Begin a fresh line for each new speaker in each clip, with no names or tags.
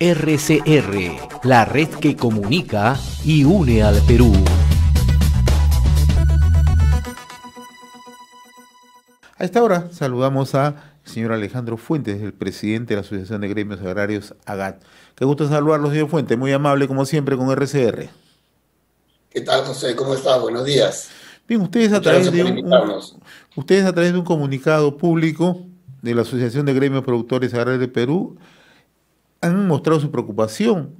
RCR, la red que comunica y une al Perú.
A esta hora saludamos a señor Alejandro Fuentes, el presidente de la Asociación de Gremios Agrarios AGAT. Qué gusto saludarlo, señor Fuentes, muy amable como siempre con RCR.
¿Qué tal, José? ¿Cómo estás? Buenos días.
Bien, ustedes a, través de un, ustedes a través de un comunicado público de la Asociación de Gremios Productores Agrarios de Perú han mostrado su preocupación,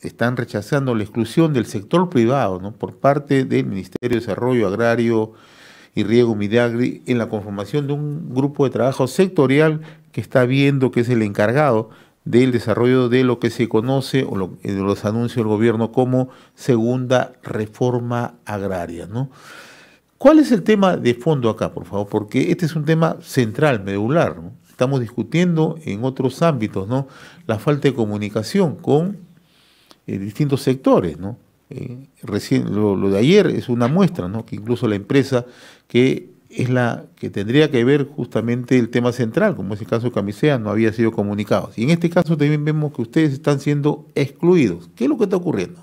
están rechazando la exclusión del sector privado ¿no? por parte del Ministerio de Desarrollo Agrario y Riego Midagri en la conformación de un grupo de trabajo sectorial que está viendo que es el encargado del desarrollo de lo que se conoce o lo, de los anuncios del gobierno como segunda reforma agraria. ¿no? ¿Cuál es el tema de fondo acá, por favor? Porque este es un tema central, medular. ¿no? Estamos discutiendo en otros ámbitos, ¿no? La falta de comunicación con eh, distintos sectores, ¿no? Eh, recién, lo, de ayer es una muestra, ¿no? Que incluso la empresa que es la que tendría que ver justamente el tema central, como es el caso de Camisea, no había sido comunicado. Y en este caso también vemos que ustedes están siendo excluidos. ¿Qué es lo que está ocurriendo?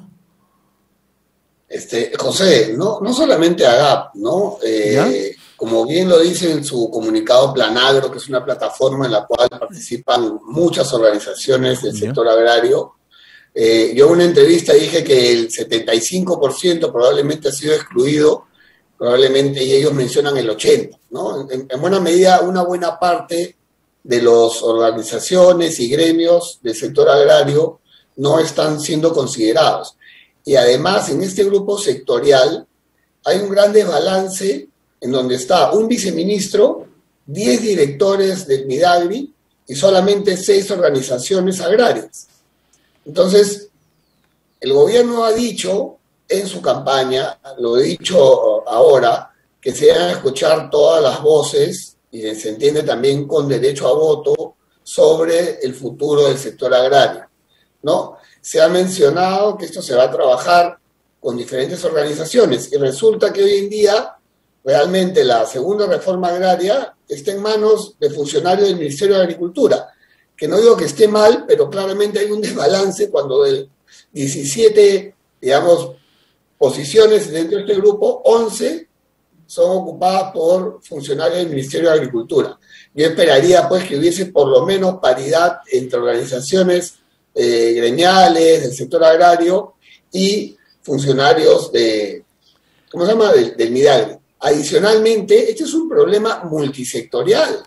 Este, José, no, no solamente AGAP, ¿no? Eh, como bien lo dice en su comunicado Planagro, que es una plataforma en la cual participan muchas organizaciones del sector agrario, eh, yo en una entrevista dije que el 75% probablemente ha sido excluido, probablemente, y ellos mencionan el 80%, ¿no? En, en buena medida, una buena parte de las organizaciones y gremios del sector agrario no están siendo considerados. Y además, en este grupo sectorial hay un gran desbalance en donde está un viceministro, 10 directores del Midagri y solamente 6 organizaciones agrarias. Entonces, el gobierno ha dicho en su campaña, lo he dicho ahora, que se van a escuchar todas las voces y se entiende también con derecho a voto sobre el futuro del sector agrario. ¿no? Se ha mencionado que esto se va a trabajar con diferentes organizaciones y resulta que hoy en día realmente la segunda reforma agraria está en manos de funcionarios del Ministerio de Agricultura, que no digo que esté mal, pero claramente hay un desbalance cuando de 17, digamos, posiciones dentro de este grupo, 11 son ocupadas por funcionarios del Ministerio de Agricultura. Yo esperaría pues que hubiese por lo menos paridad entre organizaciones eh, gremiales del sector agrario y funcionarios de, ¿cómo se llama?, del, del. Adicionalmente, este es un problema multisectorial.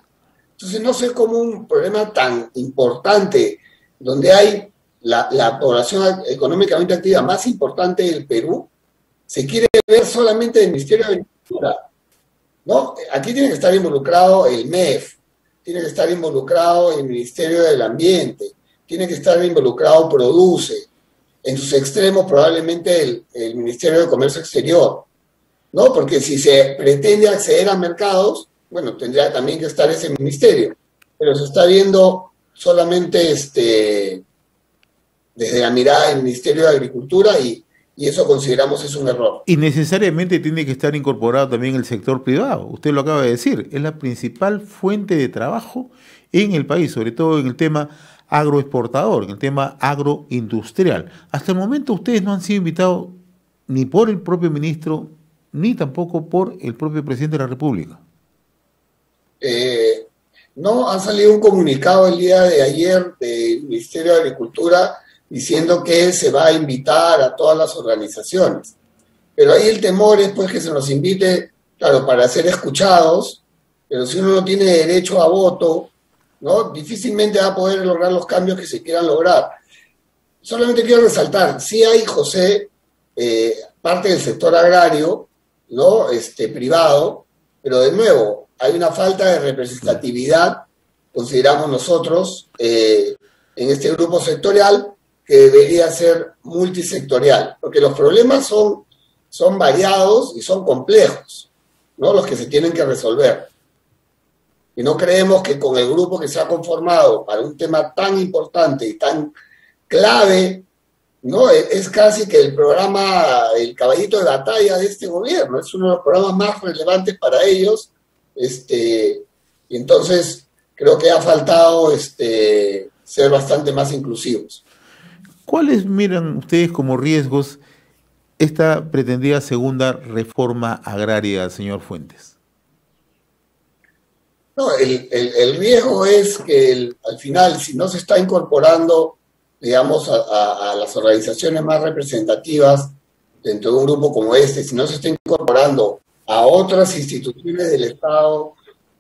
Entonces, no sé cómo un problema tan importante, donde hay la, población económicamente activa más importante del Perú, se quiere ver solamente el Ministerio de Agricultura. ¿no? Aquí tiene que estar involucrado el MEF, tiene que estar involucrado el Ministerio del Ambiente, tiene que estar involucrado Produce, en sus extremos probablemente el, el Ministerio de Comercio Exterior. ¿No? Porque si se pretende acceder a mercados, bueno, tendría también que estar ese ministerio, pero se está viendo solamente este, desde la mirada del Ministerio de Agricultura y, y eso consideramos es un error.
Y necesariamente tiene que estar incorporado también el sector privado. Usted lo acaba de decir, es la principal fuente de trabajo en el país, sobre todo en el tema agroexportador, en el tema agroindustrial. Hasta el momento ustedes no han sido invitados ni por el propio ministro ni tampoco por el propio presidente de la República.
Eh, no, ha salido un comunicado el día de ayer del Ministerio de Agricultura diciendo que se va a invitar a todas las organizaciones. Pero ahí el temor es pues que se nos invite, claro, para ser escuchados, pero si uno no tiene derecho a voto, ¿no? Difícilmente va a poder lograr los cambios que se quieran lograr. Solamente quiero resaltar, sí hay, José, eh, parte del sector agrario ¿no? Este, privado, pero de nuevo, hay una falta de representatividad, consideramos nosotros, eh, en este grupo sectorial que debería ser multisectorial, porque los problemas son, son variados y son complejos, ¿no? Los que se tienen que resolver. Y no creemos que con el grupo que se ha conformado para un tema tan importante y tan clave ¿no? E, es casi que el programa, el caballito de batalla de este gobierno, es uno de los programas más relevantes para ellos, este, y entonces creo que ha faltado este, ser bastante más inclusivos.
¿Cuáles miran ustedes como riesgos esta pretendida segunda reforma agraria, señor Fuentes?
No, el, riesgo es que al final, si no se está incorporando, digamos, a, las organizaciones más representativas dentro de un grupo como este, si no se está incorporando a otras instituciones del Estado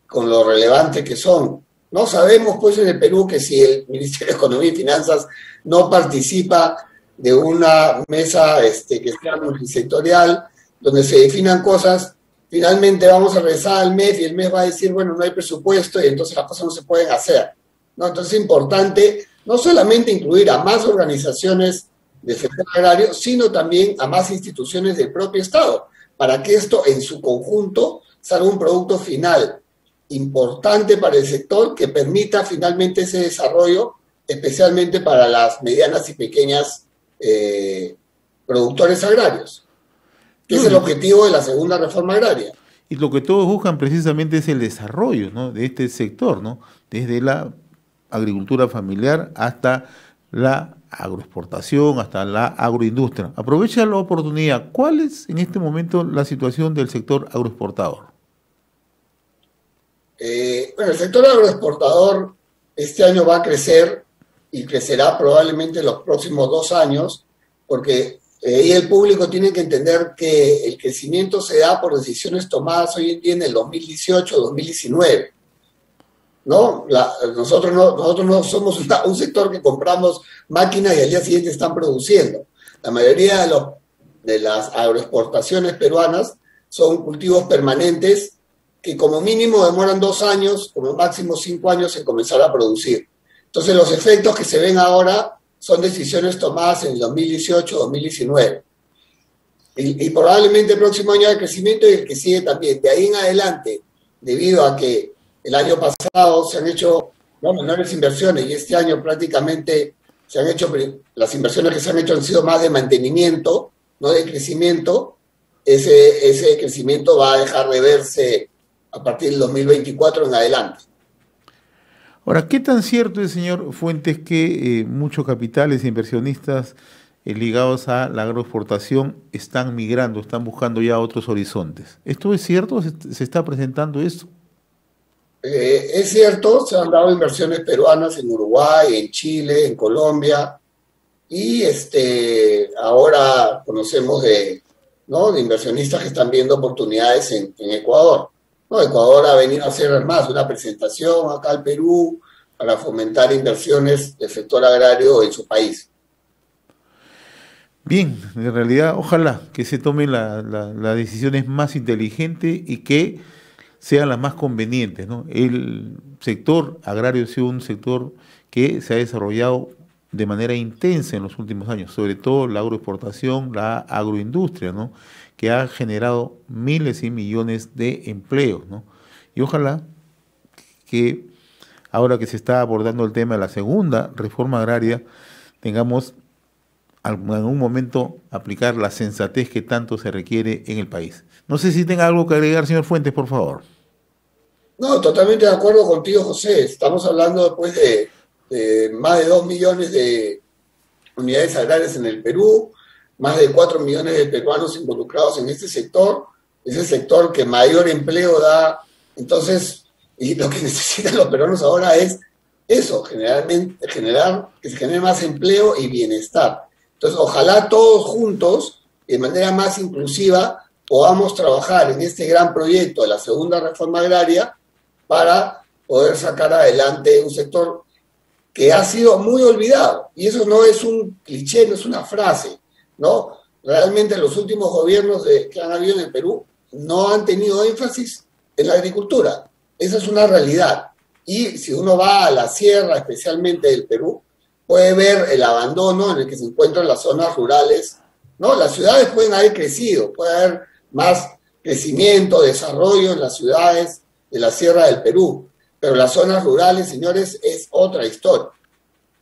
con lo relevante que son. No sabemos, pues, en el Perú que si el Ministerio de Economía y Finanzas no participa de una mesa este, que sea multisectorial, donde se definan cosas, finalmente vamos a regresar al mes y el mes va a decir, bueno, no hay presupuesto y entonces las cosas no se pueden hacer. ¿no? Entonces es importante no solamente incluir a más organizaciones del sector agrario, sino también a más instituciones del propio Estado, para que esto en su conjunto salga un producto final importante para el sector que permita finalmente ese desarrollo, especialmente para las medianas y pequeñas eh, productores agrarios, que es el objetivo de la segunda reforma agraria.
Y lo que todos buscan precisamente es el desarrollo de este sector, ¿no? desde la agricultura familiar hasta la agroexportación, hasta la agroindustria. Aprovecha la oportunidad. ¿Cuál es en este momento la situación del sector agroexportador?
Eh, bueno, el sector agroexportador este año va a crecer y crecerá probablemente en los próximos dos años, porque eh, el público tiene que entender que el crecimiento se da por decisiones tomadas hoy en día en el 2018-2019. ¿No? nosotros no, nosotros no somos un sector que compramos máquinas y al día siguiente están produciendo. La mayoría de, de las agroexportaciones peruanas son cultivos permanentes que como mínimo demoran dos años, como máximo cinco años en comenzar a producir. Entonces los efectos que se ven ahora son decisiones tomadas en el 2018-2019. Y, y, probablemente el próximo año de crecimiento y el que sigue también. De ahí en adelante, debido a que el año pasado se han hecho menores inversiones y este año prácticamente se han hecho, las inversiones que se han hecho han sido más de mantenimiento, no de crecimiento. Ese, crecimiento va a dejar de verse a partir del 2024 en adelante.
Ahora, ¿qué tan cierto es, señor Fuentes, que eh, muchos capitales e inversionistas eh, ligados a la agroexportación están migrando, están buscando ya otros horizontes? ¿Esto es cierto? ¿Se, está presentando esto?
Eh, es cierto, se han dado inversiones peruanas en Uruguay, en Chile, en Colombia, y este, ahora conocemos de, ¿no? inversionistas que están viendo oportunidades en Ecuador. Ecuador ha venido a hacer más una presentación acá al Perú para fomentar inversiones del sector agrario en su país.
Bien, en realidad ojalá que se tomen las decisiones más inteligentes y que sean las más convenientes. El sector agrario ha sido un sector que se ha desarrollado de manera intensa en los últimos años, sobre todo la agroexportación, la agroindustria, ¿no? que ha generado miles y millones de empleos. ¿no? Y ojalá que ahora que se está abordando el tema de la segunda reforma agraria, tengamos en algún momento aplicar la sensatez que tanto se requiere en el país. No sé si tenga algo que agregar, señor Fuentes, por favor.
No, totalmente de acuerdo contigo, José. Estamos hablando después de más de dos millones de unidades agrarias en el Perú, más de cuatro millones de peruanos involucrados en este sector, es el sector que mayor empleo da. Entonces, y lo que necesitan los peruanos ahora es eso, generalmente, generar, que se genere más empleo y bienestar. Entonces, ojalá todos juntos, de manera más inclusiva, podamos trabajar en este gran proyecto de la segunda reforma agraria para poder sacar adelante un sector que ha sido muy olvidado. Y eso no es un cliché, no es una frase, ¿no? Realmente los últimos gobiernos de, que han habido en el Perú no han tenido énfasis en la agricultura. Esa es una realidad. Y si uno va a la sierra, especialmente del Perú, puede ver el abandono en el que se encuentran las zonas rurales. ¿no? Las ciudades pueden haber crecido, puede haber más crecimiento, desarrollo en las ciudades de la sierra del Perú, pero las zonas rurales, señores, es otra historia.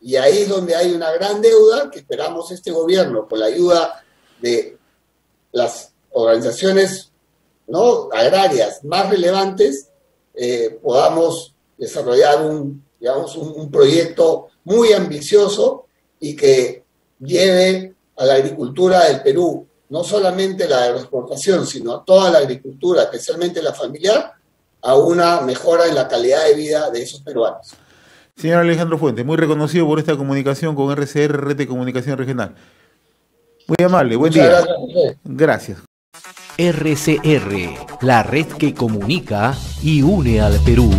Y ahí es donde hay una gran deuda que esperamos este gobierno, con la ayuda de las organizaciones ¿no? agrarias más relevantes, eh, podamos desarrollar un, digamos, un, proyecto muy ambicioso y que lleve a la agricultura del Perú, no solamente la agroexportación, sino toda la agricultura, especialmente la familiar, a una mejora en la calidad de vida de esos peruanos.
Señor Alejandro Fuentes, muy reconocido por esta comunicación con RCR, Red de Comunicación Regional. Muy amable, buen día. Gracias. gracias.
RCR, la red que comunica y une al Perú.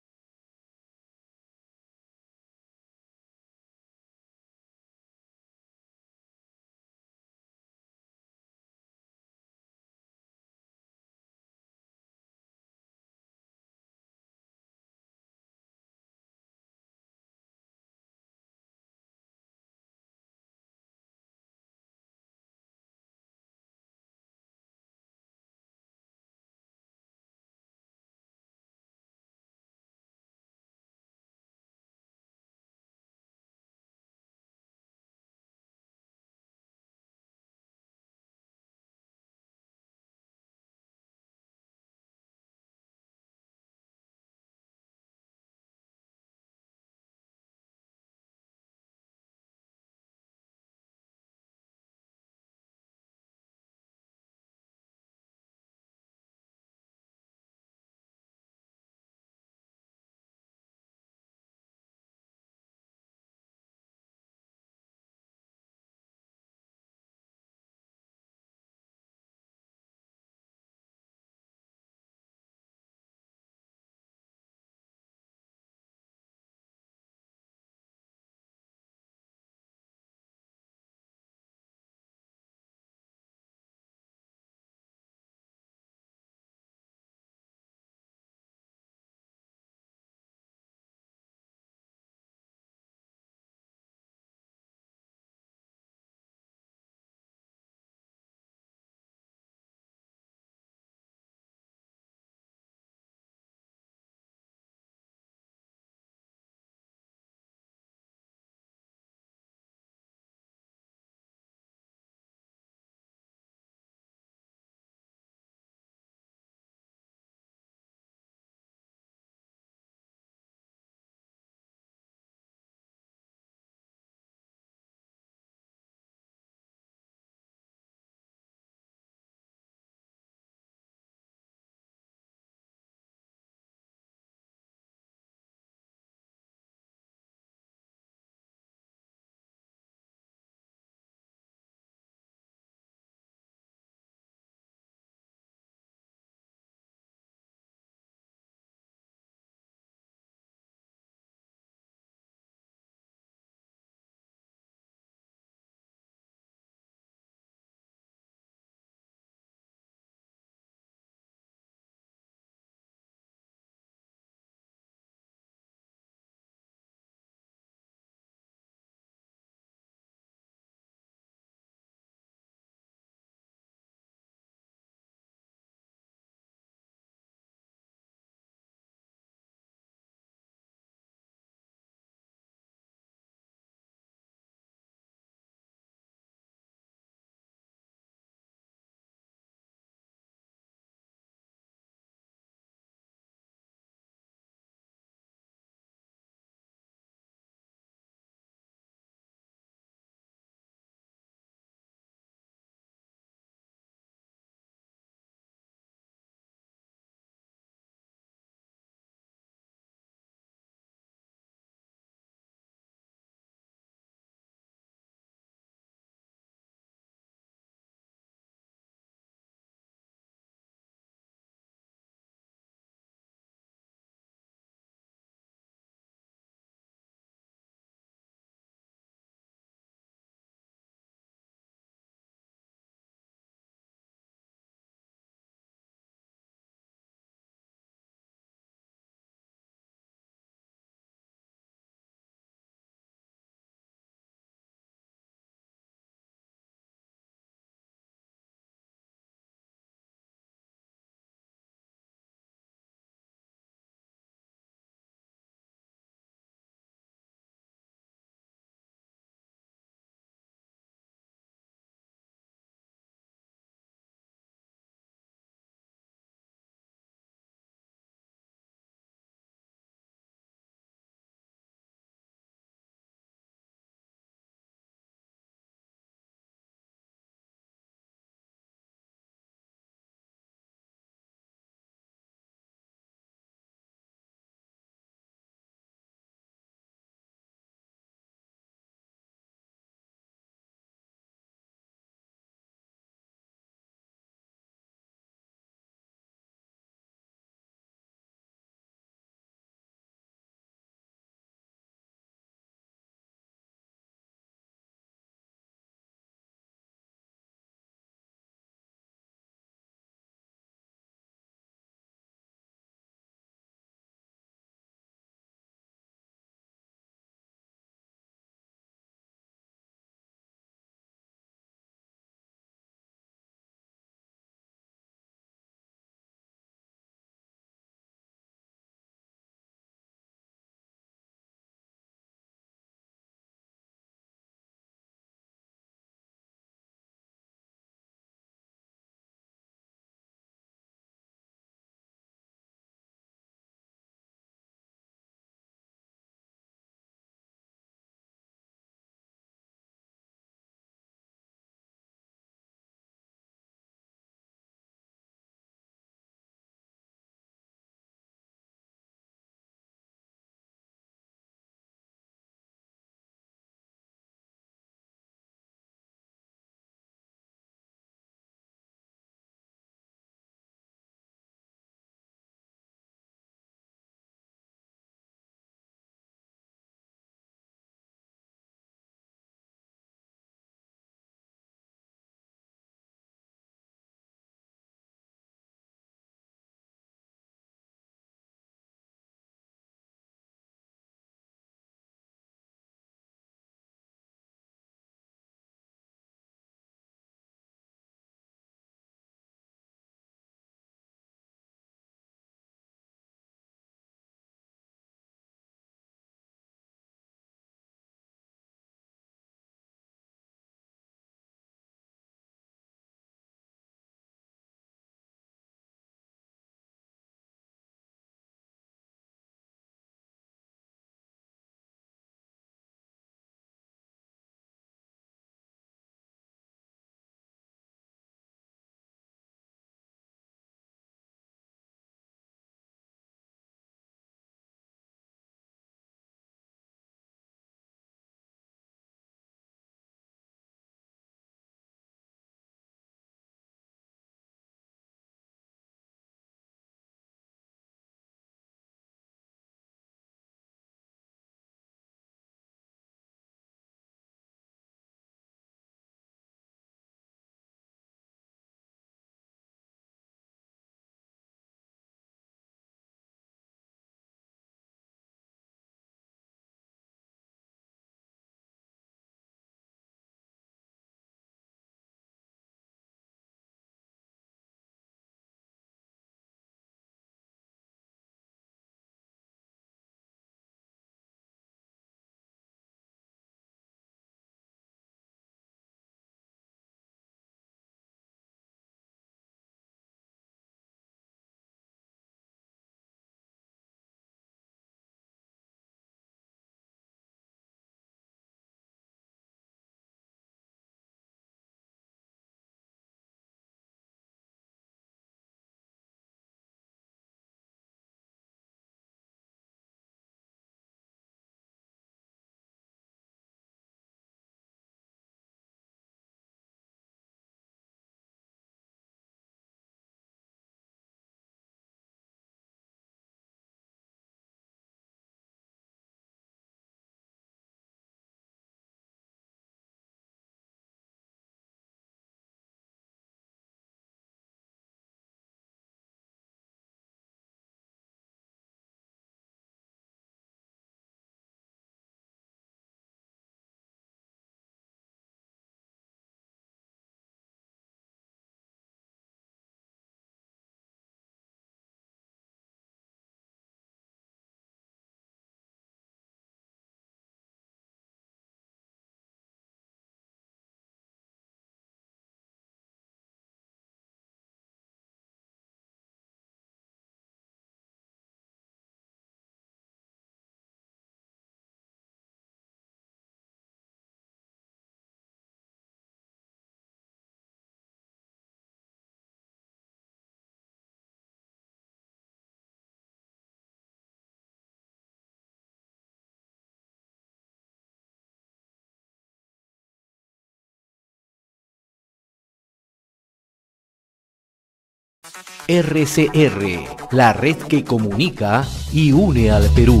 RCR, la red que comunica y une al Perú.